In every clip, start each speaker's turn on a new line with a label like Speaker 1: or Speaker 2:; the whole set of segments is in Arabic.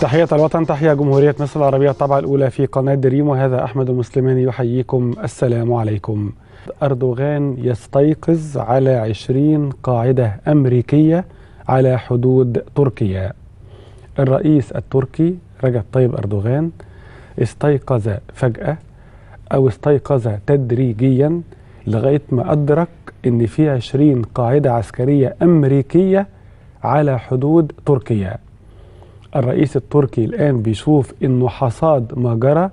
Speaker 1: تحية الوطن تحية جمهورية مصر العربية الطبعة الأولى في قناة دريم وهذا أحمد المسلماني يحييكم. السلام عليكم. أردوغان يستيقظ على عشرين قاعدة أمريكية على حدود تركيا. الرئيس التركي رجب طيب أردوغان استيقظ فجأة أو استيقظ تدريجيا لغاية ما أدرك أن في عشرين قاعدة عسكرية أمريكية على حدود تركيا. الرئيس التركي الآن بيشوف أنه حصاد ما جرى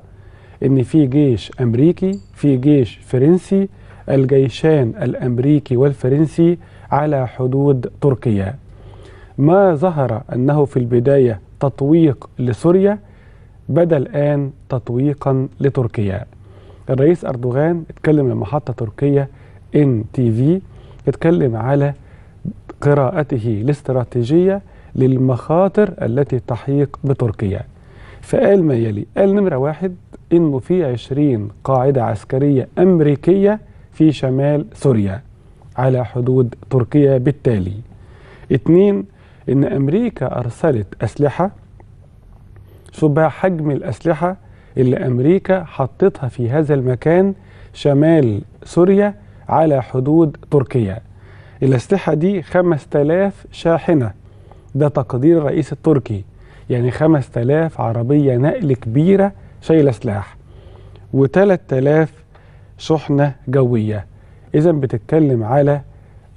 Speaker 1: أن في جيش أمريكي في جيش فرنسي الجيشان الأمريكي والفرنسي على حدود تركيا. ما ظهر أنه في البداية تطويق لسوريا بدأ الآن تطويقا لتركيا. الرئيس أردوغان اتكلم لمحطة تركية إن تي في اتكلم على قراءته الاستراتيجية للمخاطر التي تحيق بتركيا. فقال ما يلي؟ قال نمرة واحد إنه في عشرين قاعدة عسكرية أمريكية في شمال سوريا على حدود تركيا بالتالي. اتنين إن أمريكا أرسلت أسلحة شبه حجم الأسلحة اللي أمريكا حطتها في هذا المكان شمال سوريا على حدود تركيا. الأسلحة دي 5000 شاحنة. ده تقدير الرئيس التركي. يعني 5000 عربية نقل كبيرة شايلة سلاح. و3000 شحنة جوية. إذا بتتكلم على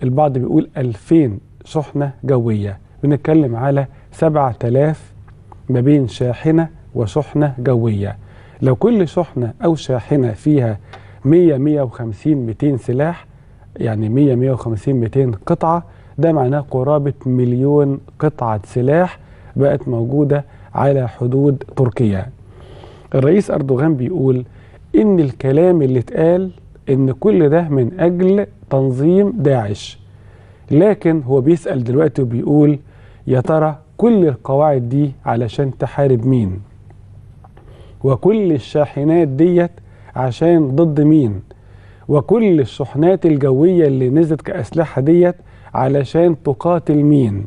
Speaker 1: البعض بيقول 2000 شحنة جوية. بنتكلم على 7000 ما بين شاحنة وشحنة جوية. لو كل شحنة أو شاحنة فيها 100 150 200 سلاح يعني 100 150 200 قطعة ده معناه قرابة مليون قطعة سلاح بقت موجودة على حدود تركيا. الرئيس أردوغان بيقول إن الكلام اللي اتقال إن كل ده من أجل تنظيم داعش. لكن هو بيسأل دلوقتي وبيقول يا ترى كل القواعد دي علشان تحارب مين؟ وكل الشاحنات ديت عشان ضد مين؟ وكل الشحنات الجوية اللي نزلت كأسلحة ديت علشان تقاتل مين؟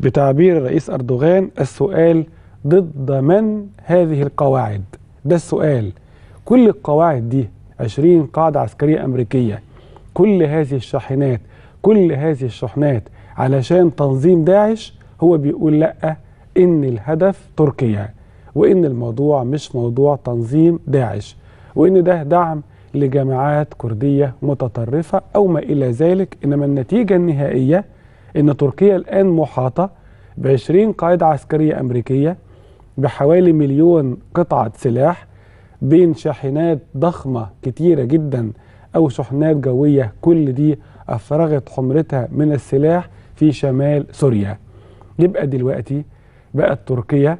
Speaker 1: بتعبير الرئيس أردوغان السؤال ضد من هذه القواعد؟ ده السؤال. كل القواعد دي 20 قاعدة عسكرية أمريكية كل هذه الشاحنات كل هذه الشحنات علشان تنظيم داعش هو بيقول لأ إن الهدف تركيا وإن الموضوع مش موضوع تنظيم داعش وإن ده دعم لجماعات كردية متطرفة أو ما إلى ذلك. إنما النتيجة النهائية إن تركيا الآن محاطة بعشرين قاعدة عسكرية أمريكية بحوالي مليون قطعة سلاح بين شاحنات ضخمة كتيرة جدا أو شحنات جوية كل دي أفرغت حمرتها من السلاح في شمال سوريا. يبقى دلوقتي بقت تركيا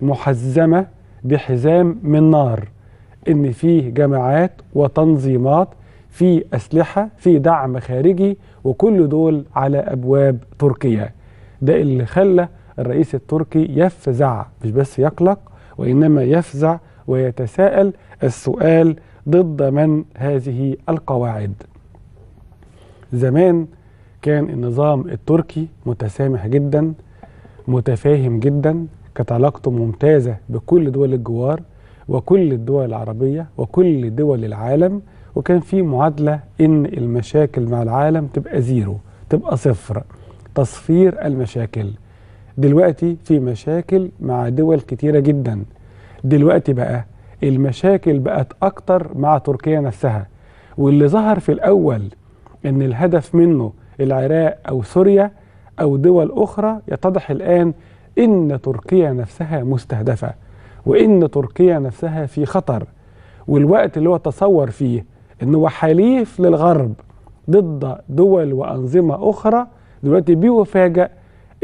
Speaker 1: محزمة بحزام من نار. إن في جماعات وتنظيمات في أسلحة في دعم خارجي وكل دول على أبواب تركيا. ده اللي خلى الرئيس التركي يفزع مش بس يقلق وإنما يفزع ويتساءل السؤال ضد من هذه القواعد. زمان كان النظام التركي متسامح جدا متفاهم جدا كانت علاقته ممتازة بكل دول الجوار وكل الدول العربية وكل دول العالم وكان في معادلة إن المشاكل مع العالم تبقى زيرو تبقى صفر تصفير المشاكل. دلوقتي في مشاكل مع دول كتيرة جدا. دلوقتي بقى المشاكل بقت أكتر مع تركيا نفسها واللي ظهر في الأول إن الهدف منه العراق أو سوريا أو دول أخرى يتضح الآن إن تركيا نفسها مستهدفة. وإن تركيا نفسها في خطر والوقت اللي هو تصور فيه إنه هو حليف للغرب ضد دول وأنظمة أخرى دلوقتي بيفاجئ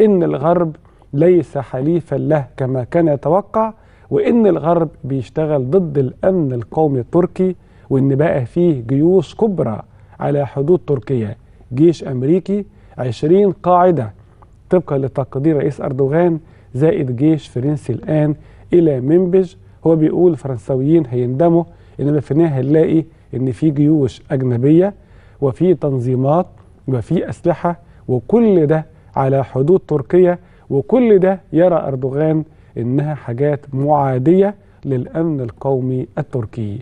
Speaker 1: إن الغرب ليس حليفا له كما كان يتوقع وإن الغرب بيشتغل ضد الأمن القومي التركي وإن بقى فيه جيوش كبرى على حدود تركيا. جيش أمريكي 20 قاعدة طبقا لتقدير رئيس أردوغان زائد جيش فرنسي الآن إلى منبج. هو بيقول الفرنساويين هيندموا انما في النهايه هنلاقي إن في جيوش أجنبية وفي تنظيمات وفي أسلحة وكل ده على حدود تركيا وكل ده يرى أردوغان إنها حاجات معادية للأمن القومي التركي.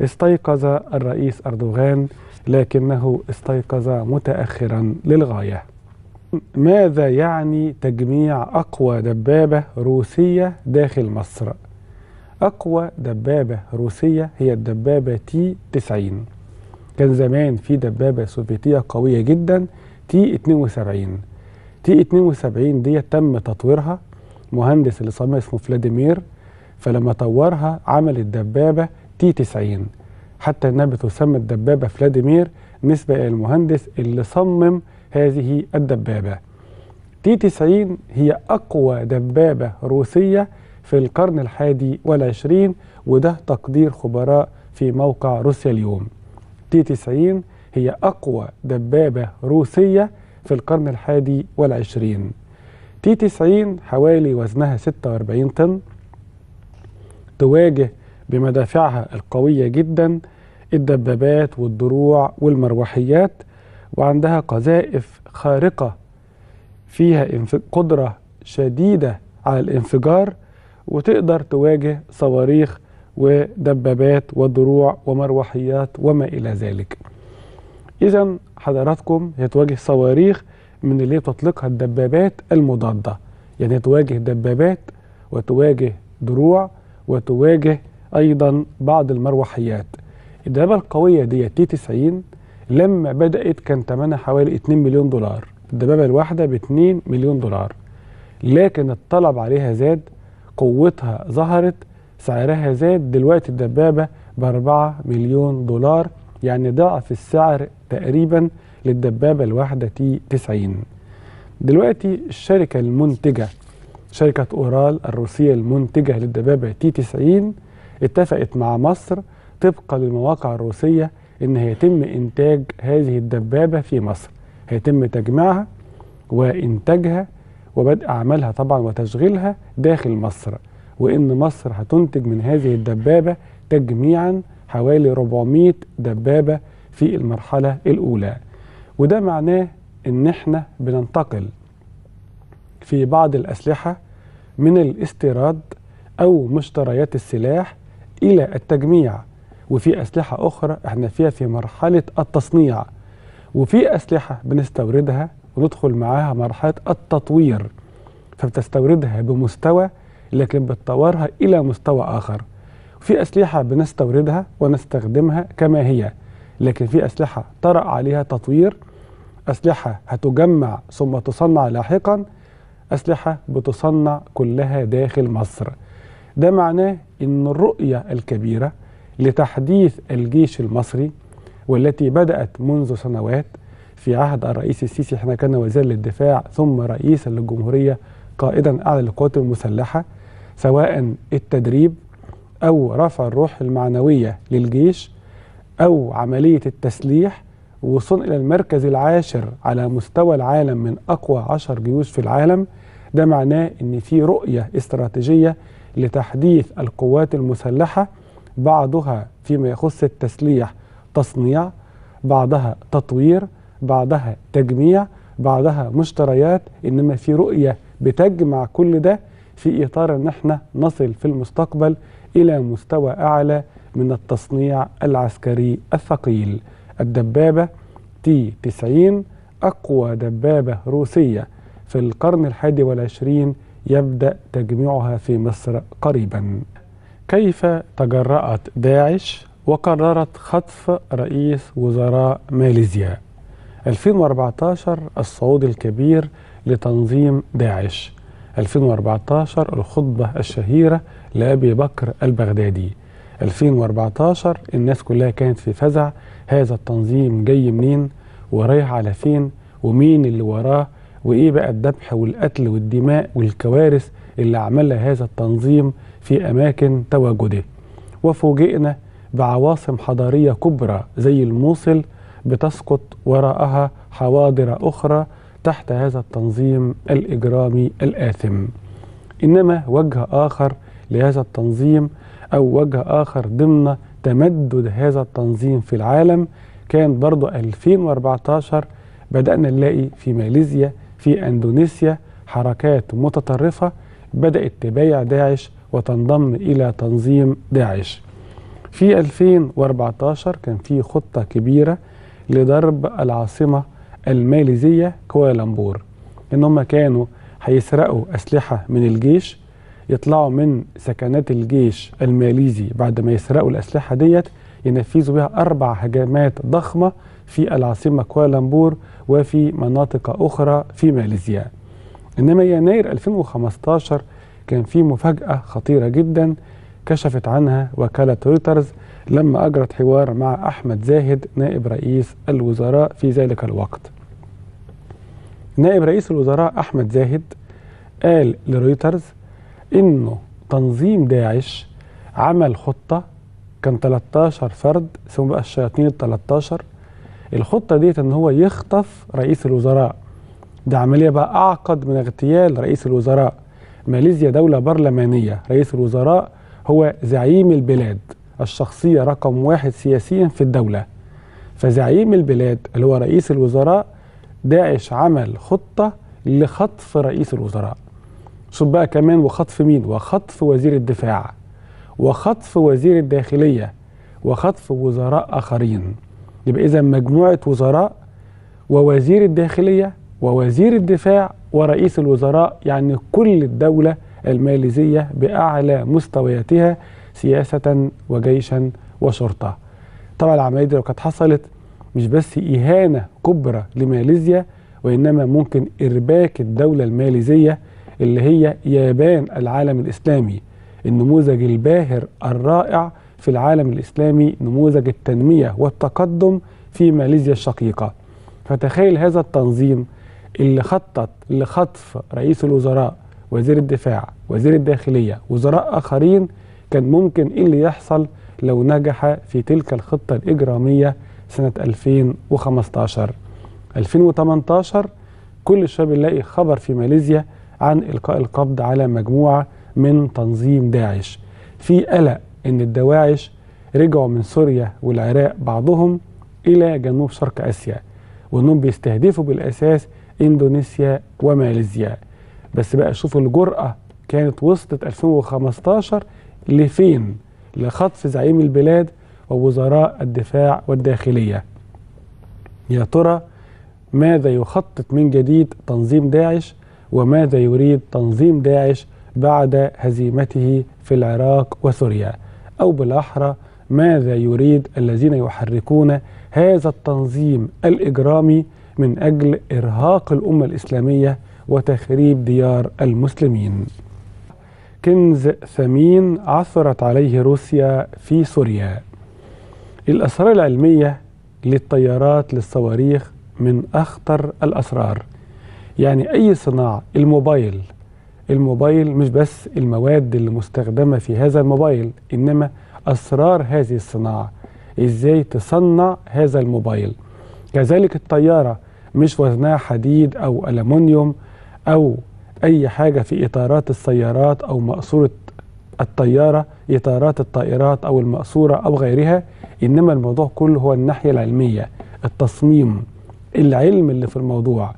Speaker 1: استيقظ الرئيس أردوغان لكنه استيقظ متأخرا للغاية. ماذا يعني تجميع أقوى دبابة روسية داخل مصر؟ أقوى دبابة روسية هي الدبابة تي 90 كان زمان في دبابة سوفيتية قوية جدا تي 72 تي 72 دي تم تطويرها. مهندس اللي صممها اسمه فلاديمير فلما طورها عمل الدبابة تي 90 حتى إنها بتسمى الدبابة فلاديمير نسبة إلى المهندس اللي صمم هذه الدبابة. تي 90 هي أقوى دبابة روسية في القرن الحادي والعشرين وده تقدير خبراء في موقع روسيا اليوم. تي 90 هي أقوى دبابة روسية في القرن الحادي والعشرين. تي 90 حوالي وزنها 46 طن تواجه بمدافعها القوية جدا الدبابات والدروع والمروحيات وعندها قذائف خارقة فيها قدرة شديدة على الانفجار وتقدر تواجه صواريخ ودبابات ودروع ومروحيات وما إلى ذلك. إذا حضراتكم هي تواجه صواريخ من اللي تطلقها الدبابات المضادة. يعني تواجه دبابات وتواجه دروع وتواجه أيضا بعض المروحيات. الدبابة القوية دي تي 90 لما بدأت كان ثمنها حوالي 2 مليون دولار. الدبابة الواحدة ب 2 مليون دولار. لكن الطلب عليها زاد قوتها ظهرت سعرها زاد. دلوقتي الدبابة ب 4 مليون دولار يعني ضعف السعر تقريبا للدبابة الواحدة تي 90 دلوقتي الشركة المنتجة شركة أورال الروسية المنتجة للدبابة تي 90 اتفقت مع مصر طبقا للمواقع الروسية إن هيتم إنتاج هذه الدبابة في مصر. هيتم تجميعها وإنتاجها وبدء عملها طبعا وتشغيلها داخل مصر وإن مصر هتنتج من هذه الدبابة تجميعا حوالي 400 دبابة في المرحلة الأولى. وده معناه إن إحنا بننتقل في بعض الأسلحة من الاستيراد أو مشتريات السلاح إلى التجميع. وفي أسلحة أخرى إحنا فيها في مرحلة التصنيع. وفي أسلحة بنستوردها وندخل معاها مرحلة التطوير. فبتستوردها بمستوى لكن بتطورها إلى مستوى آخر. وفي أسلحة بنستوردها ونستخدمها كما هي. لكن في أسلحة طرأ عليها تطوير. أسلحة هتجمع ثم تصنع لاحقا. أسلحة بتصنع كلها داخل مصر. ده معناه أن الرؤية الكبيرة لتحديث الجيش المصري والتي بدأت منذ سنوات في عهد الرئيس السيسي حين كان وزير للدفاع ثم رئيسا للجمهورية قائدا أعلى للقوات المسلحة سواء التدريب أو رفع الروح المعنوية للجيش أو عملية التسليح وصول إلى المركز العاشر على مستوى العالم من أقوى عشر جيوش في العالم ده معناه أن في رؤية استراتيجية لتحديث القوات المسلحة بعضها فيما يخص التسليح تصنيع بعضها تطوير بعضها تجميع بعضها مشتريات إنما في رؤية بتجمع كل ده في إطار إن إحنا نصل في المستقبل إلى مستوى أعلى من التصنيع العسكري الثقيل. الدبابة تي 90 أقوى دبابة روسية في القرن الحادي والعشرين يبدأ تجميعها في مصر قريبا. كيف تجرأت داعش وقررت خطف رئيس وزراء ماليزيا؟ 2014 الصعود الكبير لتنظيم داعش. 2014 الخطبة الشهيرة لأبي بكر البغدادي. 2014 الناس كلها كانت في فزع هذا التنظيم جاي منين؟ ورايح على فين؟ ومين اللي وراه؟ وإيه بقى الذبح والقتل والدماء والكوارث اللي عملها هذا التنظيم في أماكن تواجده. وفوجئنا بعواصم حضارية كبرى زي الموصل بتسقط وراءها حواضر أخرى تحت هذا التنظيم الإجرامي الآثم. إنما وجه آخر لهذا التنظيم أو وجه آخر ضمن تمدد هذا التنظيم في العالم كان برضو 2014 بدأنا نلاقي في ماليزيا في أندونيسيا حركات متطرفة بدأت تبايع داعش وتنضم إلى تنظيم داعش. في 2014 كان في خطة كبيرة لضرب العاصمة الماليزية كوالالمبور إن هم كانوا هيسرقوا أسلحة من الجيش يطلعوا من ثكنات الجيش الماليزي بعد ما يسرقوا الأسلحة ديت ينفذوا بها أربع هجمات ضخمة في العاصمة كوالالمبور وفي مناطق أخرى في ماليزيا. إنما يناير 2015 كان في مفاجأة خطيرة جدا كشفت عنها وكالة رويترز لما أجرت حوار مع أحمد زاهد نائب رئيس الوزراء في ذلك الوقت. نائب رئيس الوزراء أحمد زاهد قال لرويترز إنه تنظيم داعش عمل خطة كان 13 فرد ثم بقى الشياطين ال 13 الخطة ديت إن هو يخطف رئيس الوزراء. ده عملية بقى أعقد من اغتيال رئيس الوزراء. ماليزيا دولة برلمانية. رئيس الوزراء هو زعيم البلاد. الشخصية رقم واحد سياسيا في الدولة. فزعيم البلاد اللي هو رئيس الوزراء داعش عمل خطة لخطف رئيس الوزراء. شوف بقى كمان وخطف مين؟ وخطف وزير الدفاع. وخطف وزير الداخلية. وخطف وزراء آخرين. يبقى إذا مجموعة وزراء ووزير الداخلية ووزير الدفاع ورئيس الوزراء يعني كل الدولة الماليزية بأعلى مستوياتها سياسة وجيشا وشرطة. طبعا العملية دي لو كانت حصلت مش بس إهانة كبرى لماليزيا وإنما ممكن إرباك الدولة الماليزية اللي هي يابان العالم الإسلامي. النموذج الباهر الرائع في العالم الإسلامي نموذج التنمية والتقدم في ماليزيا الشقيقة. فتخيل هذا التنظيم اللي خطط لخطف رئيس الوزراء وزير الدفاع وزير الداخلية وزراء آخرين كان ممكن إيه اللي يحصل لو نجح في تلك الخطة الإجرامية سنة 2015 2018 كل شوية بنلاقي خبر في ماليزيا عن إلقاء القبض على مجموعة من تنظيم داعش. في قلق إن الدواعش رجعوا من سوريا والعراق بعضهم إلى جنوب شرق آسيا وإنهم بيستهدفوا بالأساس إندونيسيا وماليزيا. بس بقى شوفوا الجرأة كانت وصلت 2015 لفين؟ لخطف زعيم البلاد ووزراء الدفاع والداخلية. يا ترى ماذا يخطط من جديد تنظيم داعش؟ وماذا يريد تنظيم داعش بعد هزيمته في العراق وسوريا؟ أو بالأحرى ماذا يريد الذين يحركون هذا التنظيم الإجرامي من أجل إرهاق الأمة الإسلامية وتخريب ديار المسلمين؟ كنز ثمين عثرت عليه روسيا في سوريا. الأسرار العلمية للطيارات للصواريخ من أخطر الأسرار. يعني أي صناعة الموبايل الموبايل مش بس المواد المستخدمة في هذا الموبايل إنما أسرار هذه الصناعة. إزاي تصنع هذا الموبايل؟ كذلك الطيارة مش وزنها حديد أو ألمنيوم أو أي حاجة في إطارات السيارات أو مقصورة الطيارة إطارات الطائرات أو المقصورة أو غيرها إنما الموضوع كله هو الناحية العلمية التصميم العلم اللي في الموضوع.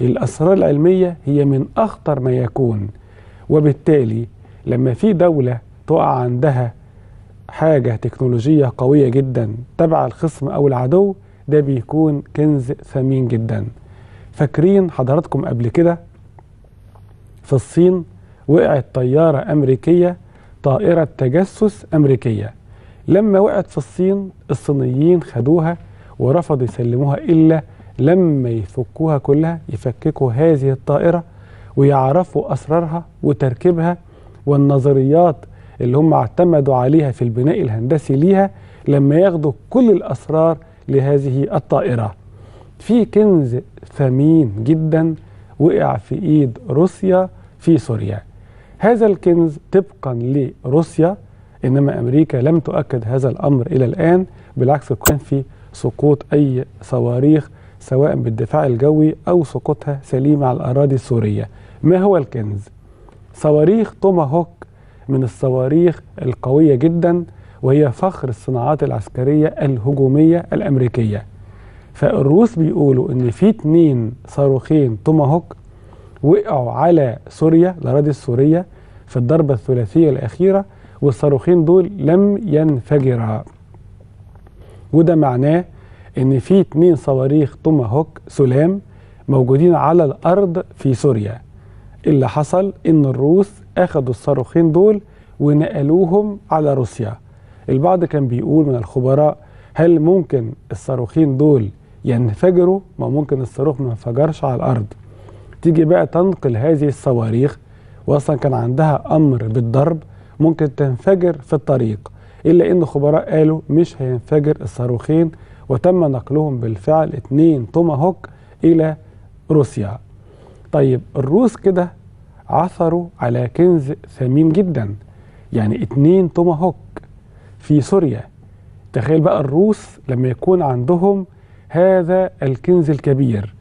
Speaker 1: الأسرار العلمية هي من أخطر ما يكون. وبالتالي لما في دولة تقع عندها حاجة تكنولوجية قوية جدا تبع الخصم أو العدو ده بيكون كنز ثمين جدا. فاكرين حضراتكم قبل كده؟ في الصين وقعت طيارة أمريكية طائرة تجسس أمريكية. لما وقعت في الصين الصينيين خدوها ورفضوا يسلموها إلا لما يفكوها كلها يفككوا هذه الطائرة ويعرفوا أسرارها وتركيبها والنظريات اللي هم اعتمدوا عليها في البناء الهندسي ليها لما ياخدوا كل الأسرار لهذه الطائرة. في كنز ثمين جدا وقع في إيد روسيا في سوريا. هذا الكنز طبقا لروسيا إنما أمريكا لم تؤكد هذا الأمر إلى الآن بالعكس كان في سقوط أي صواريخ سواء بالدفاع الجوي أو سقوطها سليمة على الأراضي السورية. ما هو الكنز؟ صواريخ توماهوك من الصواريخ القوية جدا وهي فخر الصناعات العسكرية الهجومية الأمريكية. فالروس بيقولوا إن في اتنين صاروخين توماهوك وقعوا على سوريا الأراضي السورية في الضربة الثلاثية الأخيرة والصاروخين دول لم ينفجرا. وده معناه إن في اتنين صواريخ توماهوك سلام موجودين على الأرض في سوريا. اللي حصل إن الروس اخدوا الصاروخين دول ونقلوهم على روسيا. البعض كان بيقول من الخبراء هل ممكن الصاروخين دول ينفجروا؟ ما ممكن الصاروخ ما انفجرش على الأرض. تيجي بقى تنقل هذه الصواريخ واصلا كان عندها أمر بالضرب ممكن تنفجر في الطريق. إلا إن خبراء قالوا مش هينفجر الصاروخين وتم نقلهم بالفعل اتنين توماهوك إلى روسيا. طيب الروس كده عثروا على كنز ثمين جدا يعني اتنين توماهوك في سوريا. تخيل بقى الروس لما يكون عندهم هذا الكنز الكبير.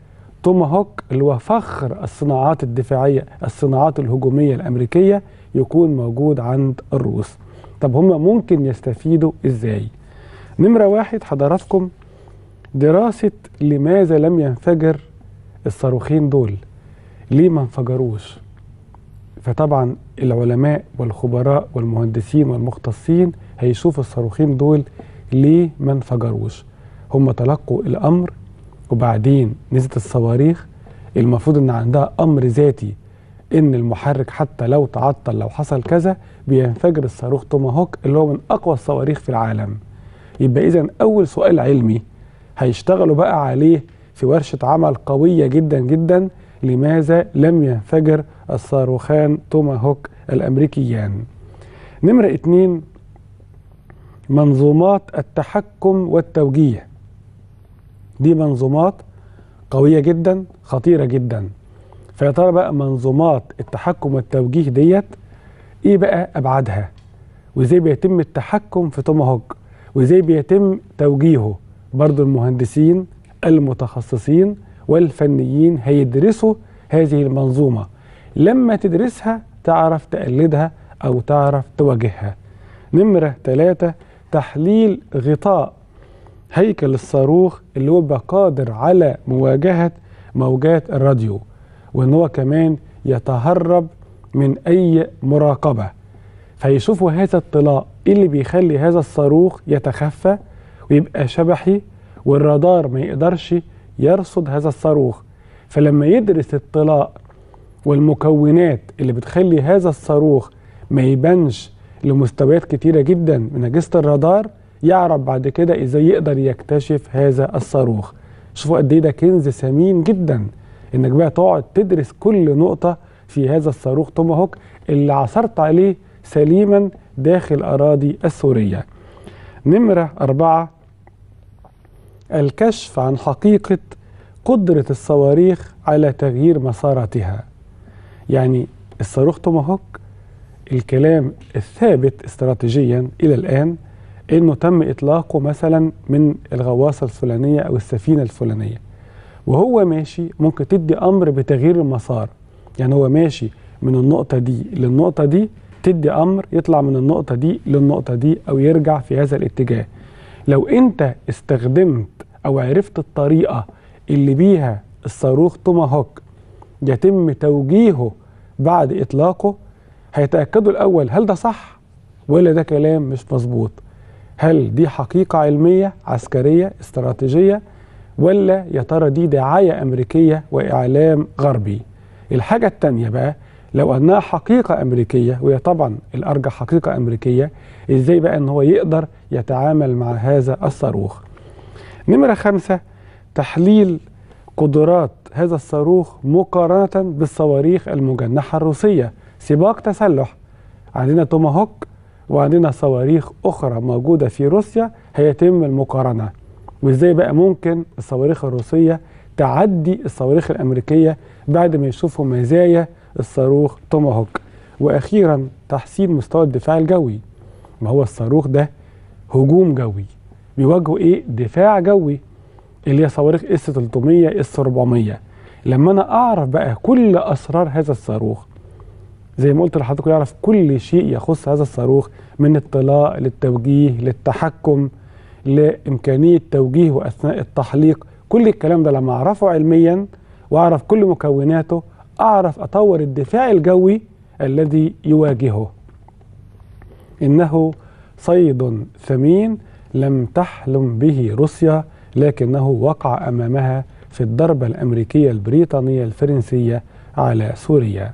Speaker 1: توماهوك اللي هو فخر الصناعات الدفاعية الصناعات الهجومية الأمريكية يكون موجود عند الروس. طب هم ممكن يستفيدوا إزاي؟ نمرة واحد حضراتكم دراسة لماذا لم ينفجر الصاروخين دول؟ ليه ما انفجروش؟ فطبعا العلماء والخبراء والمهندسين والمختصين هيشوفوا الصاروخين دول ليه ما انفجروش. هم تلقوا الأمر وبعدين نزلت الصواريخ. المفروض إن عندها أمر ذاتي إن المحرك حتى لو تعطل لو حصل كذا بينفجر الصاروخ توماهوك اللي هو من أقوى الصواريخ في العالم. يبقى اذا أول سؤال علمي هيشتغلوا بقى عليه في ورشة عمل قوية جدا جدا لماذا لم ينفجر الصاروخان توماهوك الأمريكيان؟ نمرة اتنين منظومات التحكم والتوجيه. دي منظومات قوية جدا خطيرة جدا. فيا ترى بقى منظومات التحكم والتوجيه ديت إيه بقى أبعادها؟ وإزاي بيتم التحكم في توماهوك وإزاي بيتم توجيهه؟ برضو المهندسين المتخصصين والفنيين هيدرسوا هذه المنظومة. لما تدرسها تعرف تقلدها أو تعرف تواجهها. نمرة ثلاثة تحليل غطاء. هيكل الصاروخ اللي هو قادر على مواجهة موجات الراديو وإن هو كمان يتهرب من أي مراقبة. فيشوفوا هذا الطلاء. إيه اللي بيخلي هذا الصاروخ يتخفى ويبقى شبحي والرادار ما يقدرش يرصد هذا الصاروخ؟ فلما يدرس الطلاء والمكونات اللي بتخلي هذا الصاروخ ما يبانش لمستويات كتيرة جدا من أجهزة الرادار يعرف بعد كده إزاي يقدر يكتشف هذا الصاروخ. شوفوا قد إيه ده كنز ثمين جدا إنك بقى تقعد تدرس كل نقطة في هذا الصاروخ توماهوك اللي عثرت عليه سليما داخل أراضي السورية نمرة أربعة الكشف عن حقيقة قدرة الصواريخ على تغيير مساراتها. يعني الصاروخ توماهوك الكلام الثابت استراتيجيا إلى الآن إنه تم إطلاقه مثلا من الغواصة الفلانية أو السفينة الفلانية. وهو ماشي ممكن تدي أمر بتغيير المسار. يعني هو ماشي من النقطة دي للنقطة دي تدي أمر يطلع من النقطة دي للنقطة دي أو يرجع في هذا الاتجاه. لو أنت استخدمت أو عرفت الطريقة اللي بيها الصاروخ توماهوك يتم توجيهه بعد إطلاقه هيتأكدوا الأول هل ده صح ولا ده كلام مش مظبوط؟ هل دي حقيقة علمية عسكرية استراتيجية ولا يا ترى دي دعاية أمريكية وإعلام غربي؟ الحاجة التانية بقى لو أنها حقيقة أمريكية وهي طبعا الأرجح حقيقة أمريكية إزاي بقى أن هو يقدر يتعامل مع هذا الصاروخ؟ نمرة خمسة تحليل قدرات هذا الصاروخ مقارنة بالصواريخ المجنحة الروسية. سباق تسلح. عندنا توماهوك وعندنا صواريخ أخرى موجودة في روسيا هيتم المقارنة. وإزاي بقى ممكن الصواريخ الروسية تعدي الصواريخ الأمريكية بعد ما يشوفوا مزايا الصاروخ توماهوك وأخيرا تحسين مستوى الدفاع الجوي. ما هو الصاروخ ده؟ هجوم جوي. بيواجهوا إيه؟ دفاع جوي. اللي هي صواريخ إس 300 إس 400 لما أنا أعرف بقى كل أسرار هذا الصاروخ زي ما قلت لحضرتك يعرف كل شيء يخص هذا الصاروخ من إطلاق للتوجيه للتحكم لإمكانية توجيهه أثناء التحليق. كل الكلام ده لما أعرفه علميا وأعرف كل مكوناته أعرف أطور الدفاع الجوي الذي يواجهه. إنه صيد ثمين لم تحلم به روسيا لكنه وقع أمامها في الضربة الأمريكية البريطانية الفرنسية على سوريا.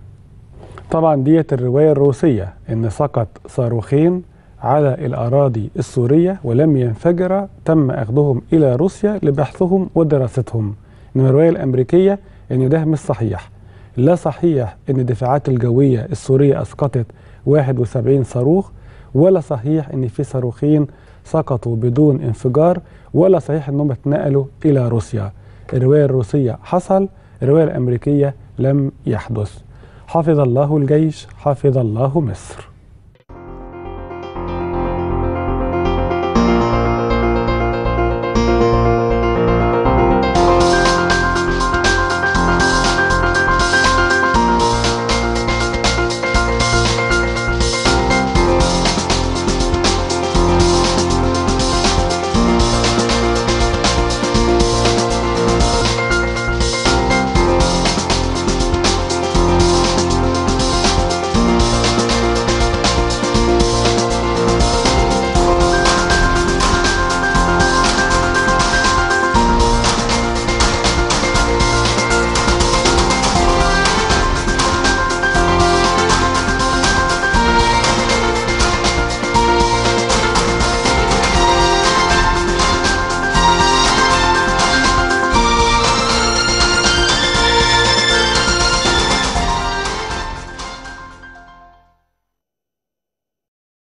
Speaker 1: طبعا ديت الرواية الروسية إن سقط صاروخين على الأراضي السورية ولم ينفجر تم أخذهم إلى روسيا لبحثهم ودراستهم. إنما الرواية الأمريكية إن ده مش صحيح. لا صحيح إن الدفاعات الجوية السورية أسقطت 71 صاروخ ولا صحيح إن في صاروخين سقطوا بدون انفجار ولا صحيح إنهم اتنقلوا إلى روسيا. الرواية الروسية حصل الرواية الأمريكية لم يحدث. حفظ الله الجيش حفظ الله مصر.